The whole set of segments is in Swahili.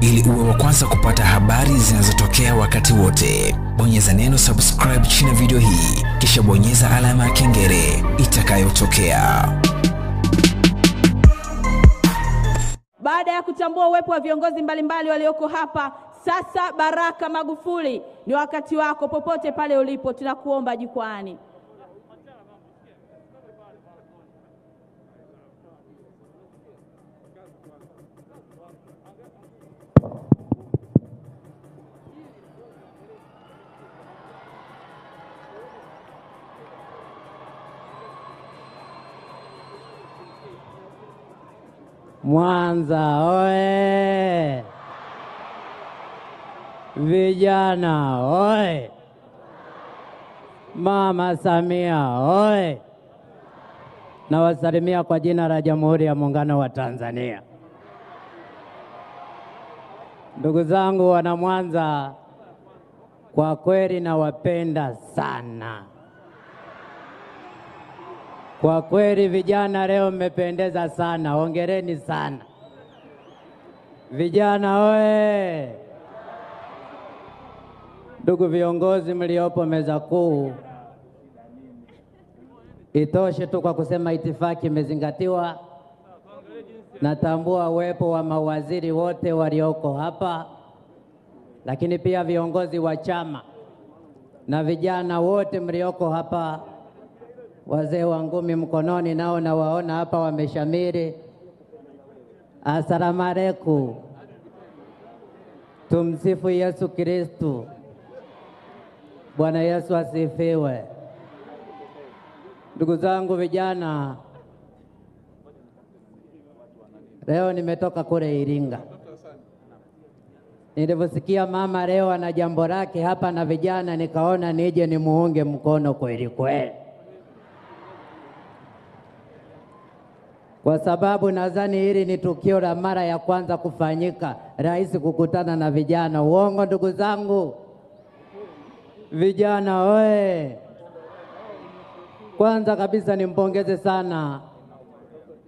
ili uwe wa kwanza kupata habari zinazotokea wakati wote. Bonyeza neno subscribe chini ya video hii, kisha bonyeza alama ya kengele itakayotokea. Baada ya kutambua uwepo wa viongozi mbalimbali walioko hapa, sasa Baraka Magufuli, ni wakati wako. Popote pale ulipo, tunakuomba jukwaani. Mwanza oye! Vijana oye! Mama Samia oye! Nawasalimia kwa jina la Jamhuri ya Muungano wa Tanzania. Ndugu zangu wana Mwanza, kwa kweli nawapenda sana. Kwa kweli vijana, leo mmependeza sana, hongereni sana vijana oye! Ndugu viongozi mliopo meza kuu, itoshe tu kwa kusema itifaki imezingatiwa. Natambua uwepo wa mawaziri wote walioko hapa, lakini pia viongozi wa chama na vijana wote mlioko hapa wazee wa ngumi mkononi nao nawaona hapa wameshamiri. Asalamu alaykum, tumsifu Yesu Kristu. Bwana Yesu asifiwe. Ndugu zangu vijana, leo nimetoka kule Iringa. Nilivyosikia mama leo ana jambo lake hapa na vijana, nikaona nije nimuunge mkono kweli kweli. Kwa sababu nadhani hili ni tukio la mara ya kwanza kufanyika, rais kukutana na vijana. Uongo ndugu zangu? Vijana oye! Kwanza kabisa nimpongeze sana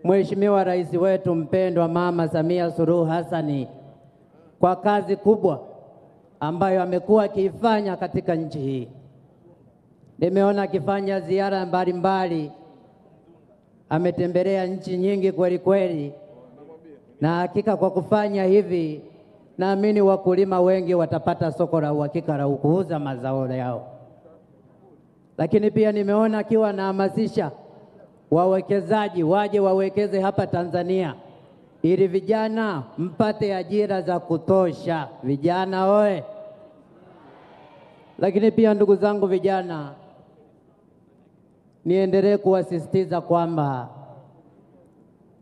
Mheshimiwa Rais wetu mpendwa Mama Samia Suluhu Hassani kwa kazi kubwa ambayo amekuwa akiifanya katika nchi hii. Nimeona akifanya ziara mbalimbali ametembelea nchi nyingi kweli kweli, na hakika kwa kufanya hivi, naamini wakulima wengi watapata soko la uhakika la kuuza mazao yao. Lakini pia nimeona akiwa anahamasisha wawekezaji waje wawekeze hapa Tanzania ili vijana mpate ajira za kutosha. Vijana oe! Lakini pia ndugu zangu vijana niendelee kuwasisitiza kwamba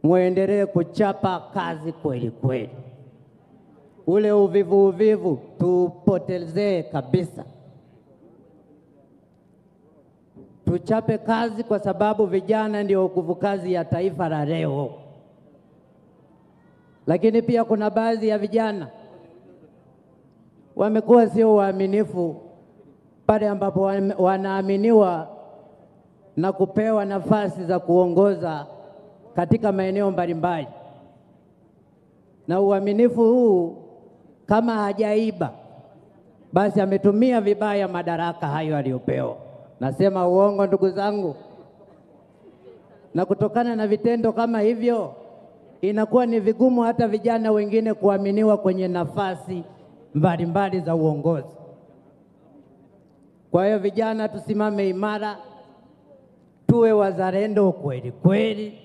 muendelee kuchapa kazi kweli kweli. Ule uvivu uvivu tupotezee kabisa, tuchape kazi, kwa sababu vijana ndio nguvu kazi ya taifa la leo. Lakini pia kuna baadhi ya vijana wamekuwa sio waaminifu pale ambapo wanaaminiwa na kupewa nafasi za kuongoza katika maeneo mbalimbali, na uaminifu huu kama hajaiba basi ametumia vibaya madaraka hayo aliyopewa. Nasema uongo ndugu zangu? Na kutokana na vitendo kama hivyo, inakuwa ni vigumu hata vijana wengine kuaminiwa kwenye nafasi mbalimbali za uongozi. Kwa hiyo vijana, tusimame imara tuwe wazalendo kweli kweli,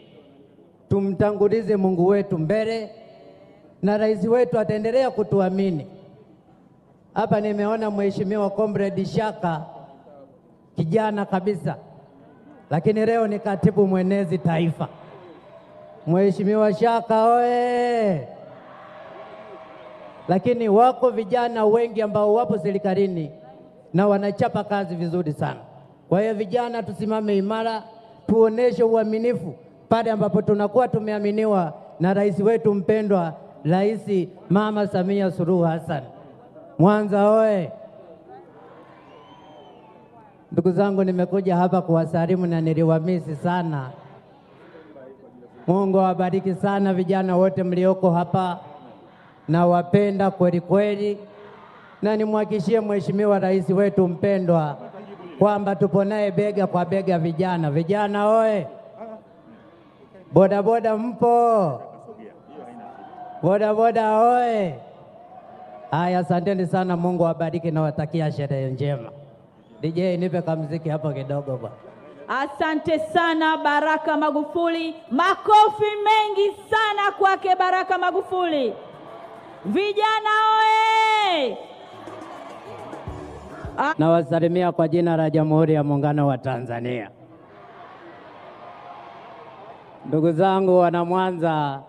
tumtangulize Mungu wetu mbele, na rais wetu ataendelea kutuamini. Hapa nimeona Mheshimiwa Comrade Shaka, kijana kabisa, lakini leo ni katibu mwenezi taifa. Mheshimiwa Shaka oye! Lakini wako vijana wengi ambao wapo serikalini na wanachapa kazi vizuri sana. Kwa hiyo vijana, tusimame imara, tuoneshe uaminifu pale ambapo tunakuwa tumeaminiwa na rais wetu mpendwa, Rais Mama Samia Suluhu Hassan. Mwanza oye! Ndugu zangu, nimekuja hapa kuwasalimu na niliwamisi sana. Mungu awabariki sana vijana wote mlioko hapa. nawapenda kweli kweli, na nimhakikishie Mheshimiwa Rais wetu mpendwa kwamba tupo naye bega kwa bega. Vijana, vijana oye! Bodaboda mpo? Bodaboda oye! Haya, asanteni sana, Mungu awabariki, nawatakia sherehe njema. DJ, nipe kamziki hapo kidogo bwana. Asante sana Baraka Magufuli, makofi mengi sana kwake Baraka Magufuli. Vijana oye! Nawasalimia kwa jina la Jamhuri ya Muungano wa Tanzania. Ndugu zangu wana Mwanza,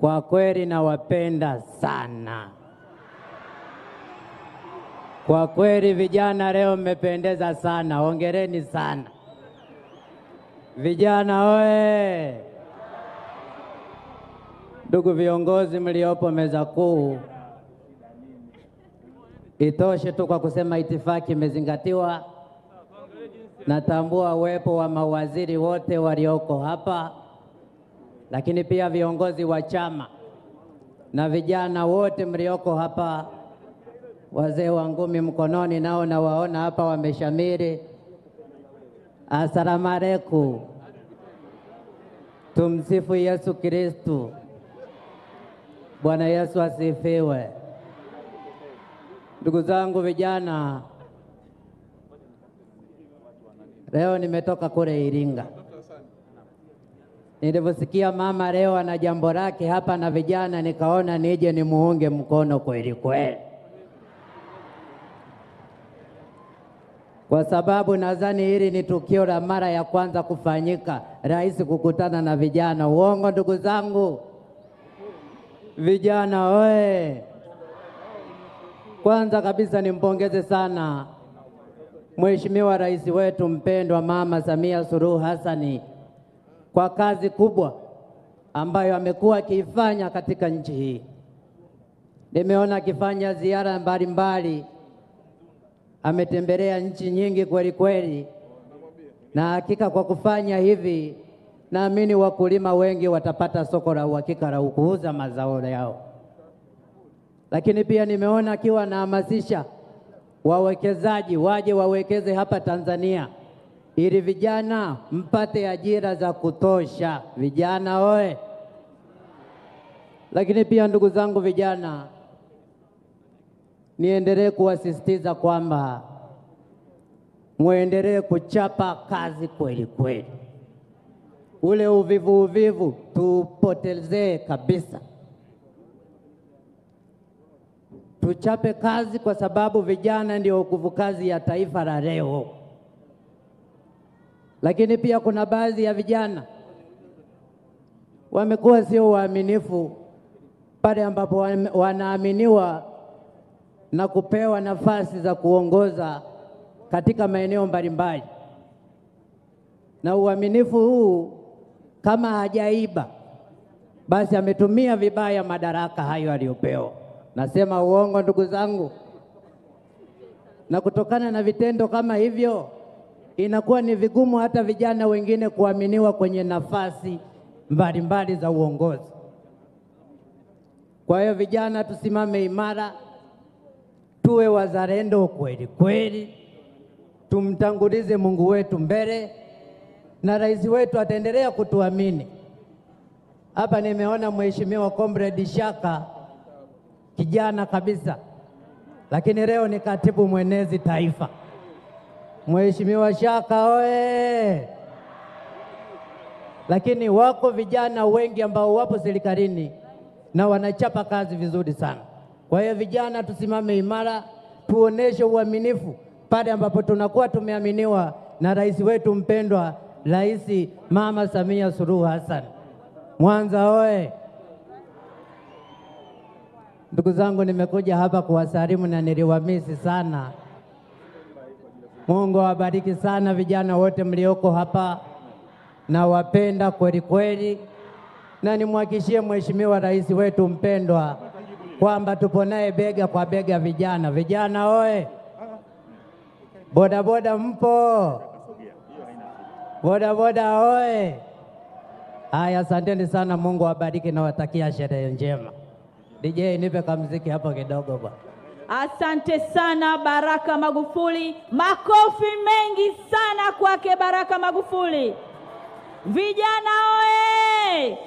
kwa kweli nawapenda sana. Kwa kweli vijana, leo mmependeza sana, hongereni sana vijana oye! Ndugu viongozi mliopo meza kuu, itoshe tu kwa kusema itifaki imezingatiwa. Natambua uwepo wa mawaziri wote walioko hapa, lakini pia viongozi wa chama na vijana wote mlioko hapa, wazee wa ngumi mkononi, nao nawaona hapa wameshamiri. Asalamu alaykum. Tumsifu Yesu Kristu. Bwana Yesu asifiwe. Ndugu zangu vijana, leo nimetoka kule Iringa. Nilivyosikia mama leo ana jambo lake hapa na vijana, nikaona nije nimuunge mkono kweli kweli, kwa sababu nadhani hili ni tukio la mara ya kwanza kufanyika, rais kukutana na vijana. Uongo ndugu zangu? Vijana oye! Kwanza kabisa nimpongeze sana Mheshimiwa Rais wetu mpendwa Mama Samia Suluhu Hassani kwa kazi kubwa ambayo amekuwa akiifanya katika nchi hii. Nimeona akifanya ziara mbalimbali, ametembelea nchi nyingi kweli kweli, na hakika kwa kufanya hivi, naamini wakulima wengi watapata soko la uhakika la kuuza mazao yao lakini pia nimeona akiwa anahamasisha wawekezaji waje wawekeze hapa Tanzania ili vijana mpate ajira za kutosha. Vijana oe! Lakini pia ndugu zangu vijana, niendelee kuwasisitiza kwamba muendelee kuchapa kazi kweli kweli, ule uvivu uvivu tupotezee kabisa. Tuchape kazi kwa sababu vijana ndio nguvu kazi ya taifa la leo. Lakini pia kuna baadhi ya vijana wamekuwa sio waaminifu pale ambapo wanaaminiwa na kupewa nafasi za kuongoza katika maeneo mbalimbali, na uaminifu huu kama hajaiba, basi ametumia vibaya madaraka hayo aliyopewa. Nasema uongo ndugu zangu? Na kutokana na vitendo kama hivyo, inakuwa ni vigumu hata vijana wengine kuaminiwa kwenye nafasi mbalimbali za uongozi. Kwa hiyo vijana, tusimame imara, tuwe wazalendo kweli kweli, tumtangulize Mungu wetu mbele, na rais wetu ataendelea kutuamini. Hapa nimeona Mheshimiwa Comrade Shaka kijana kabisa, lakini leo ni katibu mwenezi taifa. Mheshimiwa Shaka oye! Lakini wako vijana wengi ambao wapo serikalini na wanachapa kazi vizuri sana. Kwa hiyo vijana, tusimame imara, tuoneshe uaminifu pale ambapo tunakuwa tumeaminiwa na rais wetu mpendwa, Rais Mama Samia Suluhu Hassan. Mwanza oye! Ndugu zangu, nimekuja hapa kuwasalimu na niliwamisi sana. Mungu awabariki sana vijana wote mlioko hapa, nawapenda kweli kweli, na nimhakishie Mheshimiwa Rais wetu mpendwa kwamba tupo naye bega kwa bega. Vijana, vijana oye! Bodaboda mpo? Bodaboda oye! Haya, asanteni sana. Mungu awabariki, nawatakia sherehe njema. DJ, nipe kamziki hapo kidogo bwana. Asante sana Baraka Magufuli, makofi mengi sana kwake Baraka Magufuli. Vijana oye!